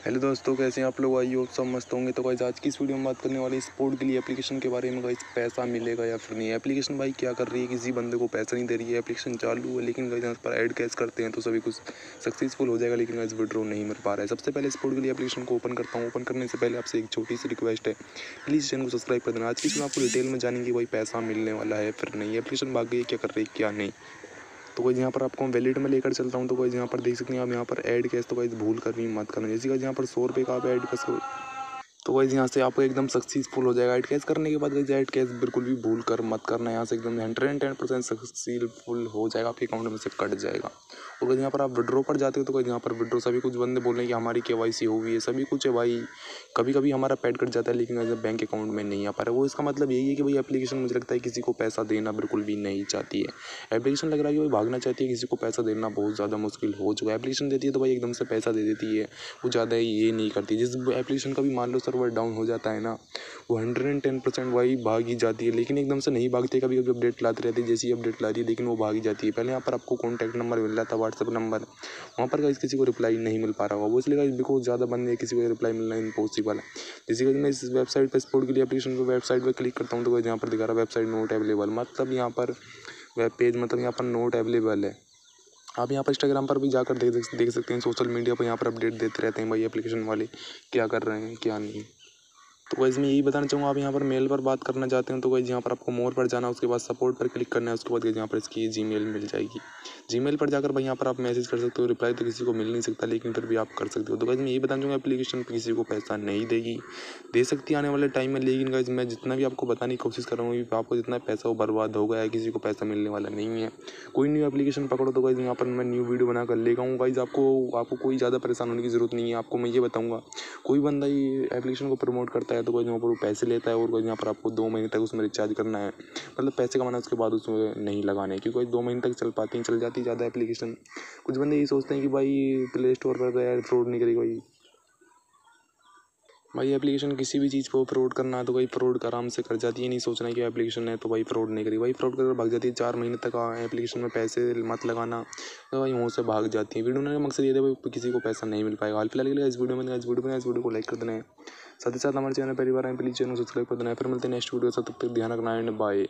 Hello दोस्तों, कैसे हैं आप लोग? आइए सब मस्त होंगे। तो गाइस आज की इस वीडियो में बात करने वाले स्पोर्ट के लिए एप्लीकेशन के बारे में। गाइस पैसा मिलेगा या फिर नहीं? एप्लीकेशन भाई क्या कर रही है? किसी बंदे को पैसा नहीं दे रही है। एप्लीकेशन चालू है, लेकिन यहाँ पर ऐड कैश करते हैं तो सभी कुछ सक्सेसफुल हो जाएगा, लेकिन गाइस विड्रॉ नहीं मिल पा रहा है। सबसे पहले स्पोर्ट के लिए एप्लीकेशन को ओपन करता हूँ। ओपन करने से पहले आपसे एक छोटी सी रिक्वेस्ट है। प्लीज़ चैनल को सब्सक्राइब कर देना। आज की इसमें आपको डिटेल में जानेंगे भाई पैसा मिलने वाला है फिर नहीं। एप्लीकेशन भाग गई, क्या कर रही है, क्या नहीं। तो कोई यहाँ पर आपको वैलिड में लेकर चलता हूँ। तो कोई यहाँ पर देख सकते हैं आप यहाँ पर ऐड कैश तो कोई भूल कर भी मत करना। जैसे कि यहाँ पर सौ रुपये का आप ऐड कर तो वैसे यहाँ से आपको एकदम सक्सेसफुल हो जाएगा। एड कैश करने के बाद वैसे ऐड कैश बिल्कुल भी भूल कर मत करना। यहाँ से एकदम hundred and ten percent successful हो जाएगा, आपके अकाउंट में से कट जाएगा। और वैसे यहाँ पर आप विड्रो पर जाते हो तो यहाँ पर विड्रो सभी कुछ बंदे बोल रहे हैं कि हमारी के वाई सी हो गई है सभी कुछ है भाई। कभी कभी हमारा पैड कट जाता है, लेकिन बैंक अकाउंट में नहीं आ पा रहा। है वो इसका मतलब यही है कि भाई एप्लीकेशन मुझे लगता है किसी को पैसा देना बिल्कुल भी नहीं चाहती है। एप्लीकेशन लग रहा है कि भाई भागना चाहती है, किसी को पैसा देना बहुत ज़्यादा मुश्किल हो चुका है। एप्लीकेशन देती है तो भाई एकदम से पैसा दे देती है। वो ज़्यादा ये नहीं करती। जिस एप्लीकेशन का भी मान लो सर्वर डाउन हो जाता है ना, वो हंड्रेड एंड टेन परसेंट वही भाग ही जाती है। लेकिन एकदम से नहीं भागती कभी कभी अपडेट लाती रहती है, जैसी अपडेट ला है, लेकिन वो भाग ही जाती है। पहले यहाँ पर आपको कॉन्टैक्ट नंबर मिल रहा था व्हाट्सअप नंबर वहाँ पर किसी को रिप्लाई नहीं मिल पा रहा होगा। वो इसलिए बिकॉज़ ज़्यादा बंदे किसी को रिप्लाई मिलना इम्पॉसिबल है। जैसे कि मैं इस वेबसाइट पर स्पोर्ट के लिए एप्लीकेशन पर वेबसाइट पर क्लिक करता हूँ तो यहाँ पर दिखा रहा है वेबसाइट नोट अवेलेबल मतलब यहाँ पर वेब पेज मतलब यहाँ पर नोट अवेलेबल है। आप यहाँ पर इंस्टाग्राम पर भी जाकर देख देख सकते हैं सोशल मीडिया पर यहाँ पर अपडेट देते रहते हैं भाई एप्लीकेशन वाले, क्या कर रहे हैं, क्या नहीं। तो वैसे मैं यही बताना चाहूँगा, आप यहाँ पर मेल पर बात करना चाहते हैं तो वैसे यहाँ पर आपको मोर पर जाना उसके बाद सपोर्ट पर क्लिक करना है, उसके बाद यहाँ पर इसकी जी मिल जाएगी। जी पर जाकर भाई यहाँ पर आप मैसेज कर सकते हो रिप्लाई तो किसी को मिल नहीं सकता, लेकिन फिर भी आप कर सकते हो। तो वैसे मैं यही बताना चाहूँगा एप्लीकेशन किसी को पैसा नहीं देगी। दे सकती आने वाले टाइम में, लेकिन वैसे मैं जितना भी आपको बताने की कोशिश कर रहा हूँ आपको जितना पैसा वो बर्बाद हो गया है किसी को पैसा मिलने वाला नहीं है। कोई न्यू एप्लीकेशन पकड़ो तो वैसे यहाँ पर मैं न्यू वीडियो बना कर लेगा हूँ गाइज़ आपको आपको कोई ज़्यादा परेशान होने की ज़रूरत नहीं है, आपको मैं ये बताऊँगा, कोई बंदा ये एप्लीकेशन को प्रमोट करता है तो वैसे वहाँ पर पैसे पैसे लेता है और कोई यहाँ पर आपको दो महीने तक उसमें रिचार्ज करना है। मतलब पैसे कमाना उसके बाद उसमें नहीं लगाने, क्योंकि दो महीने तक चल पाती हैं, चल जाती ज़्यादा एप्लीकेशन कुछ बंदे ये सोचते हैं कि भाई प्ले स्टोर पर तो यार फ्रॉड नहीं करेगा भाई भाई एप्लीकेशन किसी भी चीज़ को फ्रॉड करना है तो भाई फ्रॉड आराम से कर जाती है, नहीं सोचना है कि एप्लीकेशन है तो भाई फ्रॉड नहीं करी। भाई फ्रॉड कर भाग जाती है, चार महीने तक एप्लीकेशन में पैसे मत लगाना तो भाई वहाँ से भाग जाती है। वीडियो बनाने का मकसद ये था भाई किसी को पैसा नहीं मिल पाएगा। हाल फ़िलहाल के लिए इस वीडियो में इस वीडियो में इस वीडियो को लाइक कर देना है। साथ ही साथ हमारे चैनल परिवार है प्लीज़ चैनल सब्सक्राइब कर देना है फिर मिलते हैं नेक्स्ट वीडियो से तब तक ध्यान रखना एंड बाय